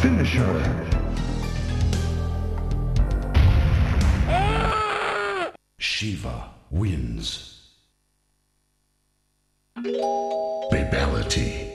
Finisher. Shiva wins. Babality.